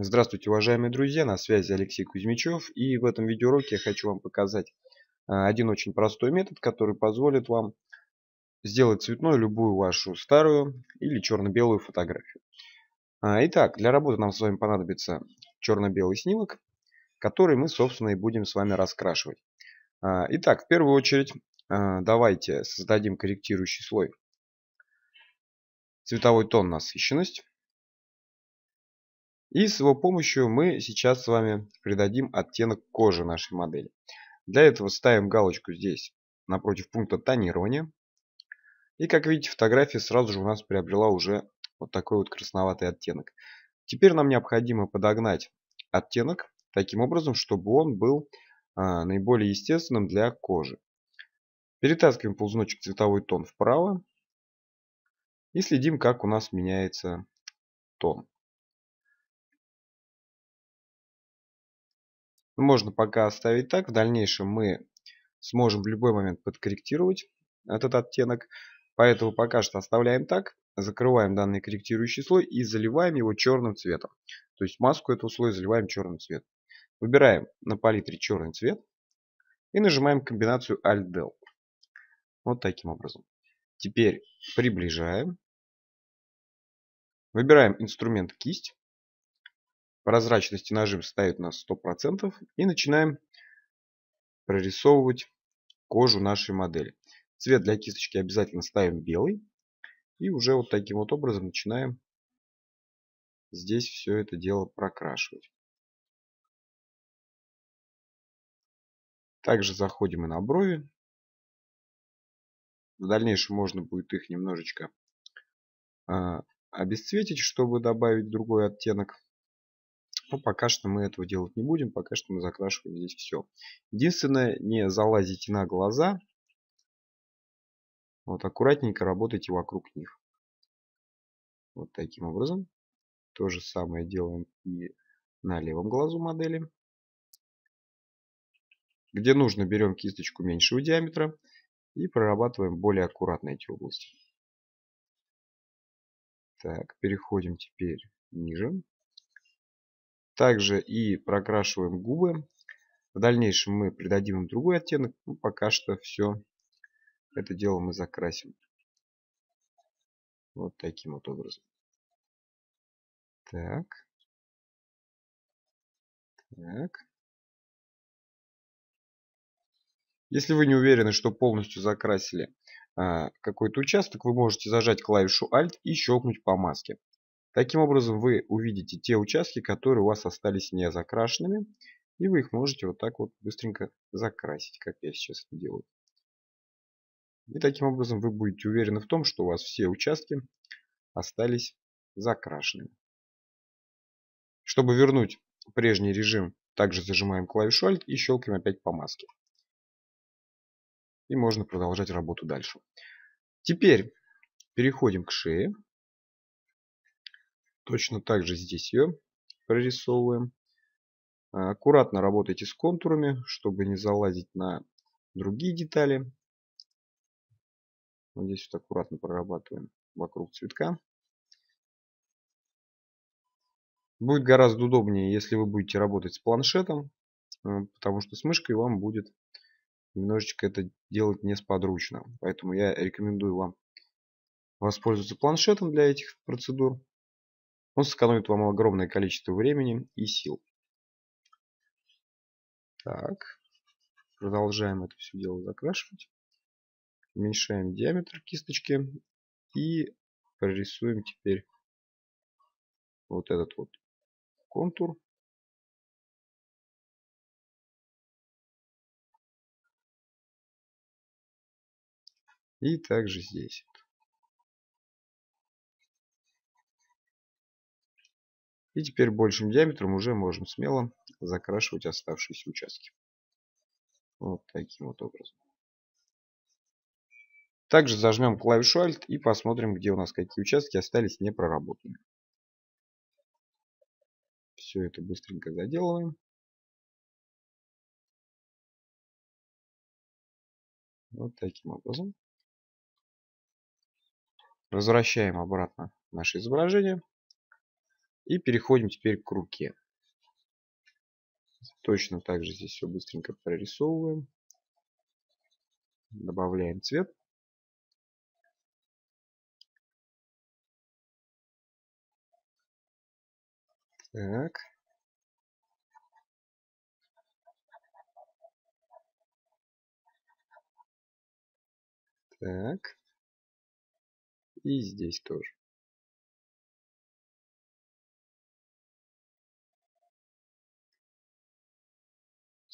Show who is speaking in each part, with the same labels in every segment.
Speaker 1: Здравствуйте, уважаемые друзья, на связи Алексей Кузьмичев. И в этом видеоуроке я хочу вам показать а, один очень простой метод, который позволит вам сделать цветной любую вашу старую или черно-белую фотографию. А, итак, для работы нам с вами понадобится черно-белый снимок, который мы, собственно, и будем с вами раскрашивать. А, итак, в первую очередь давайте создадим корректирующий слой. Цветовой тон насыщенность. И с его помощью мы сейчас с вами придадим оттенок кожи нашей модели. Для этого ставим галочку здесь напротив пункта тонирования. И как видите, фотография сразу же у нас приобрела уже вот такой вот красноватый оттенок. Теперь нам необходимо подогнать оттенок таким образом, чтобы он был а, наиболее естественным для кожи. Перетаскиваем ползуночек цветовой тон вправо и следим, как у нас меняется тон. Можно пока оставить так. В дальнейшем мы сможем в любой момент подкорректировать этот оттенок. Поэтому пока что оставляем так. Закрываем данный корректирующий слой и заливаем его черным цветом. То есть маску этого слоя заливаем черным цветом. Выбираем на палитре черный цвет и нажимаем комбинацию Alt-Del. Вот таким образом. Теперь приближаем. Выбираем инструмент кисть прозрачности нажим ставит на 100% и начинаем прорисовывать кожу нашей модели. Цвет для кисточки обязательно ставим белый. И уже вот таким вот образом начинаем здесь все это дело прокрашивать. Также заходим и на брови. В дальнейшем можно будет их немножечко э, обесцветить, чтобы добавить другой оттенок. Но пока что мы этого делать не будем. Пока что мы закрашиваем здесь все. Единственное, не залазите на глаза. Вот аккуратненько работайте вокруг них. Вот таким образом. То же самое делаем и на левом глазу модели. Где нужно, берем кисточку меньшего диаметра и прорабатываем более аккуратно эти области. Так, переходим теперь ниже. Также и прокрашиваем губы. В дальнейшем мы придадим им другой оттенок. Ну, пока что все это дело мы закрасим. Вот таким вот образом. Так. Так. Если вы не уверены, что полностью закрасили а, какой-то участок, вы можете зажать клавишу Alt и щелкнуть по маске. Таким образом вы увидите те участки, которые у вас остались не закрашенными. И вы их можете вот так вот быстренько закрасить, как я сейчас это делаю. И таким образом вы будете уверены в том, что у вас все участки остались закрашенными. Чтобы вернуть прежний режим, также зажимаем клавишу Alt и щелкаем опять по маске. И можно продолжать работу дальше. Теперь переходим к шее. Точно так же здесь ее прорисовываем. А, аккуратно работайте с контурами, чтобы не залазить на другие детали. Вот здесь вот аккуратно прорабатываем вокруг цветка. Будет гораздо удобнее, если вы будете работать с планшетом, а, потому что с мышкой вам будет немножечко это делать несподручно. Поэтому я рекомендую вам воспользоваться планшетом для этих процедур. Он сэкономит вам огромное количество времени и сил. Так, продолжаем это все дело закрашивать. Уменьшаем диаметр кисточки и прорисуем теперь вот этот вот контур. И также здесь. И теперь большим диаметром уже можем смело закрашивать оставшиеся участки. Вот таким вот образом. Также зажмем клавишу Alt и посмотрим, где у нас какие участки остались не проработанными. Все это быстренько заделываем. Вот таким образом. Возвращаем обратно наше изображение. И переходим теперь к руке. Точно так же здесь все быстренько прорисовываем. Добавляем цвет. Так. Так. И здесь тоже.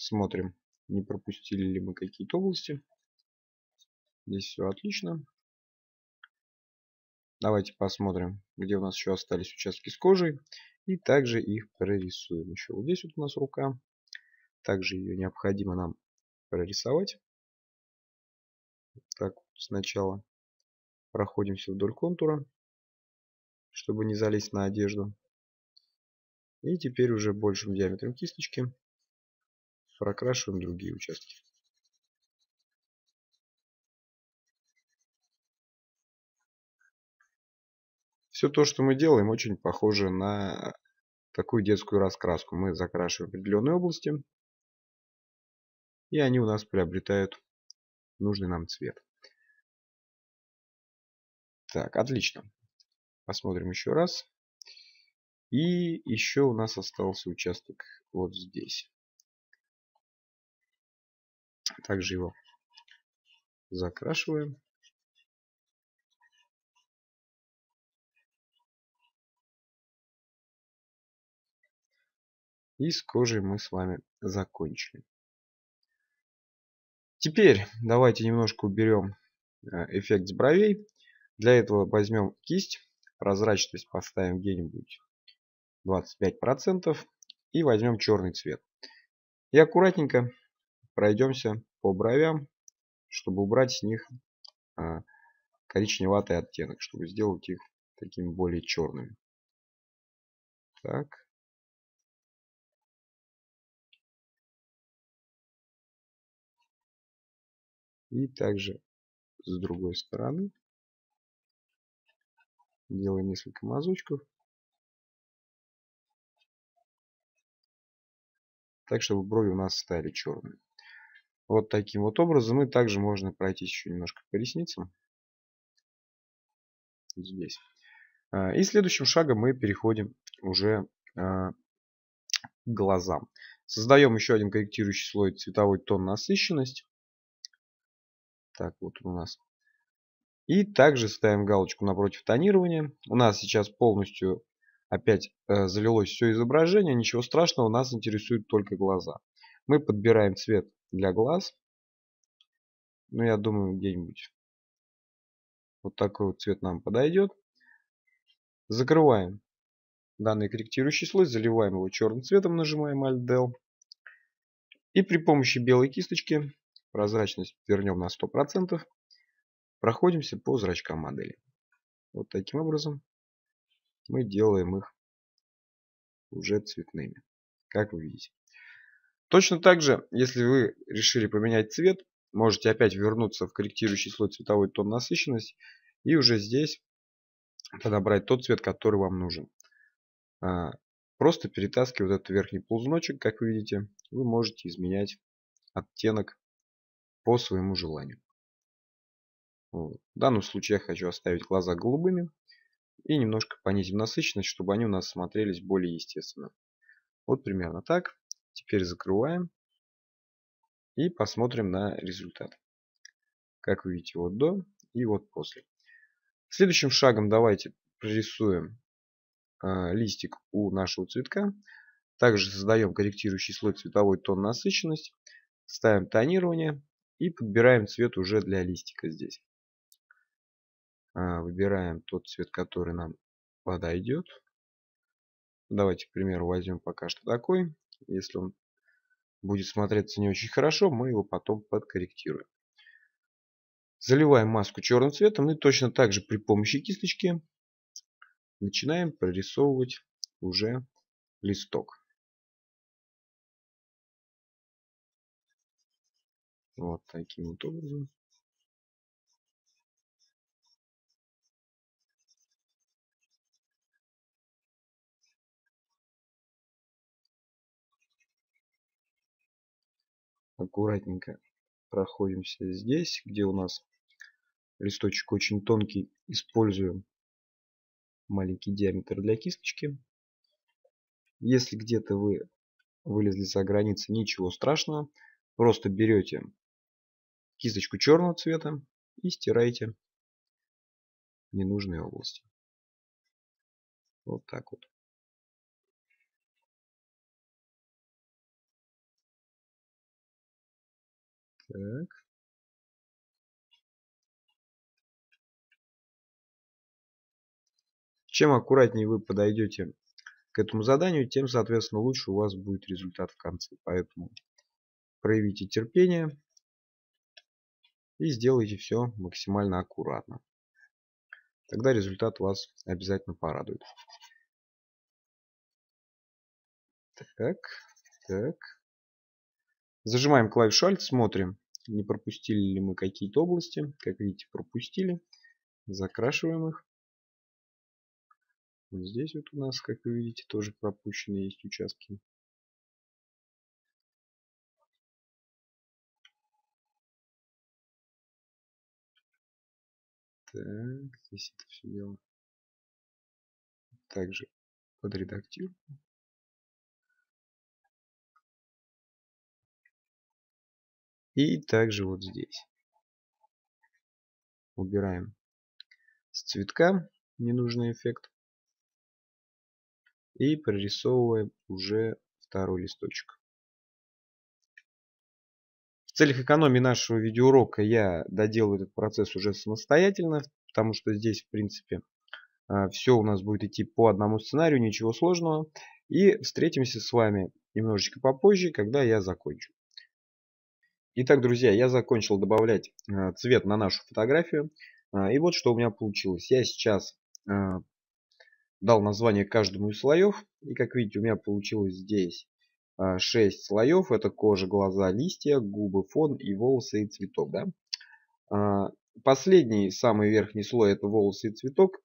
Speaker 1: Смотрим, не пропустили ли мы какие-то области. Здесь все отлично. Давайте посмотрим, где у нас еще остались участки с кожей. И также их прорисуем. Еще вот здесь вот у нас рука. Также ее необходимо нам прорисовать. Так, сначала проходимся вдоль контура, чтобы не залезть на одежду. И теперь уже большим диаметром кисточки прокрашиваем другие участки. Все то, что мы делаем, очень похоже на такую детскую раскраску. Мы закрашиваем определенные области, и они у нас приобретают нужный нам цвет. Так, отлично. Посмотрим еще раз. И еще у нас остался участок вот здесь. Также его закрашиваем. И с кожей мы с вами закончили. Теперь давайте немножко уберем э, эффект с бровей. Для этого возьмем кисть, прозрачность поставим где-нибудь 25% и возьмем черный цвет. И аккуратненько пройдемся по бровям, чтобы убрать с них а, коричневатый оттенок, чтобы сделать их такими более черными. Так. И также с другой стороны делаем несколько мазочков. Так, чтобы брови у нас стали черными. Вот таким вот образом. И также можно пройтись еще немножко по ресницам. Здесь. А, и следующим шагом мы переходим уже а, к глазам. Создаем еще один корректирующий слой цветовой тон насыщенность. Так, вот у нас. И также ставим галочку напротив тонирования. У нас сейчас полностью опять э, залилось все изображение. Ничего страшного, нас интересуют только глаза. Мы подбираем цвет для глаз. Ну, я думаю, где-нибудь вот такой вот цвет нам подойдет. Закрываем данный корректирующий слой, заливаем его черным цветом, нажимаем Alt-Del. И при помощи белой кисточки прозрачность вернем на 100%. Проходимся по зрачкам модели. Вот таким образом мы делаем их уже цветными, как вы видите. Точно так же, если вы решили поменять цвет, можете опять вернуться в корректирующий слой цветовой тон насыщенность и уже здесь подобрать тот цвет, который вам нужен. А, просто перетаскивая вот этот верхний ползуночек, как вы видите, вы можете изменять оттенок по своему желанию. В данном случае я хочу оставить глаза голубыми и немножко понизим насыщенность, чтобы они у нас смотрелись более естественно. Вот примерно так. Теперь закрываем и посмотрим на результат. Как вы видите, вот до и вот после. Следующим шагом давайте прорисуем э, листик у нашего цветка. Также создаем корректирующий слой цветовой тон насыщенность. Ставим тонирование и подбираем цвет уже для листика здесь. Э, выбираем тот цвет, который нам подойдет. Давайте, к примеру, возьмем пока что такой. Если он будет смотреться не очень хорошо, мы его потом подкорректируем. Заливаем маску черным цветом и точно так же при помощи кисточки начинаем прорисовывать уже листок. Вот таким вот образом. Аккуратненько проходимся здесь, где у нас листочек очень тонкий. Используем маленький диаметр для кисточки. Если где-то вы вылезли за границы, ничего страшного. Просто берете кисточку черного цвета и стираете ненужные области. Вот так вот. Так. Чем аккуратнее вы подойдете к этому заданию, тем, соответственно, лучше у вас будет результат в конце. Поэтому проявите терпение и сделайте все максимально аккуратно. Тогда результат вас обязательно порадует. Так, так. Зажимаем клавишу Alt, смотрим, не пропустили ли мы какие-то области. Как видите, пропустили. Закрашиваем их. Вот здесь вот у нас, как вы видите, тоже пропущенные есть участки. Так, здесь это все дело также подредактирую. И также вот здесь. Убираем с цветка ненужный эффект. И прорисовываем уже второй листочек. В целях экономии нашего видеоурока я доделаю этот процесс уже самостоятельно, потому что здесь, в принципе, а, все у нас будет идти по одному сценарию, ничего сложного. И встретимся с вами немножечко попозже, когда я закончу. Итак, друзья, я закончил добавлять а, цвет на нашу фотографию. А, и вот что у меня получилось. Я сейчас дал название каждому из слоев. И как видите, у меня получилось здесь 6 слоев. Это кожа, глаза, листья, губы, фон и волосы и цветок. Да? Последний, самый верхний слой это волосы и цветок.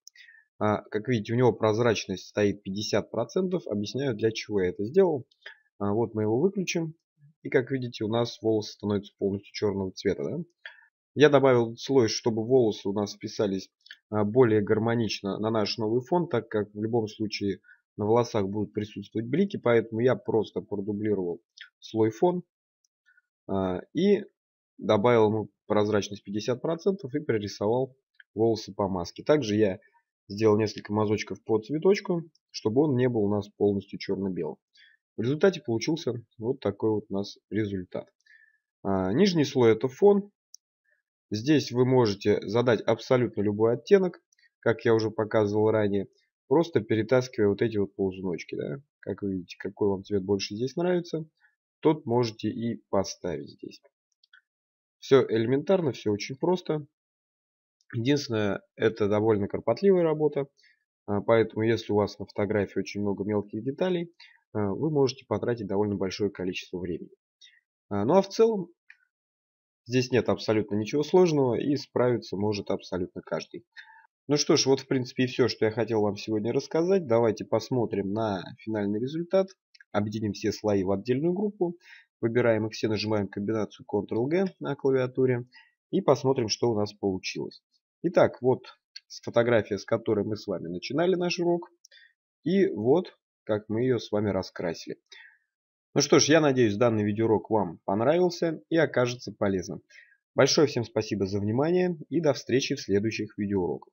Speaker 1: Как видите, у него прозрачность стоит 50%. Объясняю, для чего я это сделал. Вот мы его выключим. И как видите, у нас волосы становятся полностью черного цвета. Да? Я добавил слой, чтобы волосы у нас вписались более гармонично на наш новый фон, так как в любом случае на волосах будут присутствовать блики, поэтому я просто продублировал слой фон а, и добавил ему прозрачность 50% и прорисовал волосы по маске. Также я сделал несколько мазочков по цветочку, чтобы он не был у нас полностью черно-белым. В результате получился вот такой вот у нас результат. А, нижний слой это фон. Здесь вы можете задать абсолютно любой оттенок, как я уже показывал ранее. Просто перетаскивая вот эти вот ползуночки. Да? Как вы видите, какой вам цвет больше здесь нравится, тот можете и поставить здесь. Все элементарно, все очень просто. Единственное, это довольно кропотливая работа. А, поэтому, если у вас на фотографии очень много мелких деталей, вы можете потратить довольно большое количество времени. А, ну а в целом, здесь нет абсолютно ничего сложного и справиться может абсолютно каждый. Ну что ж, вот в принципе и все, что я хотел вам сегодня рассказать. Давайте посмотрим на финальный результат. Объединим все слои в отдельную группу. Выбираем их все, нажимаем комбинацию Ctrl-G на клавиатуре. И посмотрим, что у нас получилось. Итак, вот фотография, с которой мы с вами начинали наш урок. И вот, как мы ее с вами раскрасили. Ну что ж, я надеюсь, данный видеоурок вам понравился и окажется полезным. Большое всем спасибо за внимание и до встречи в следующих видеоуроках.